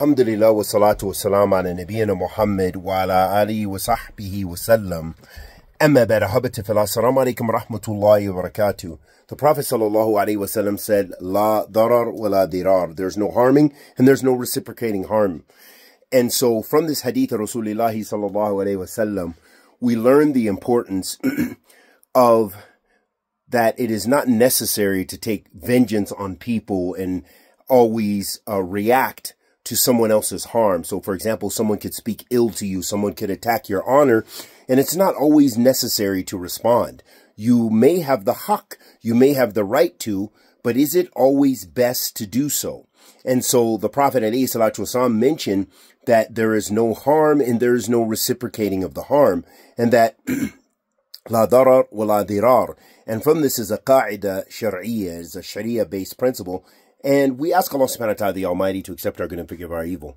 Alhamdulillah wa salatu wa salam ala Nabiyyina Muhammad wa ala alihi wa sahbihi wa sallam. Amma bada habata fil assalamu alaikum rahmatullahi wa barakatuh. The Prophet sallallahu alaihi wasallam said, La darar wa la dirar. There's no harming and there's no reciprocating harm. And so from this hadith of Rasulullah sallallahu alaihi wasallam, we learn the importance of that it is not necessary to take vengeance on people and always uh, react to someone else's harm. So, for example, someone could speak ill to you, someone could attack your honor, and it's not always necessary to respond. You may have the haq, you may have the right to, but is it always best to do so? And so the Prophet ﷺ mentioned that there is no harm and there is no reciprocating of the harm, and that la darar wa la dirar. And from this is a qaida shar'iyya, is a sharia based principle, and we ask Allah subhanahu wa ta'ala the Almighty to accept our good and forgive our evil.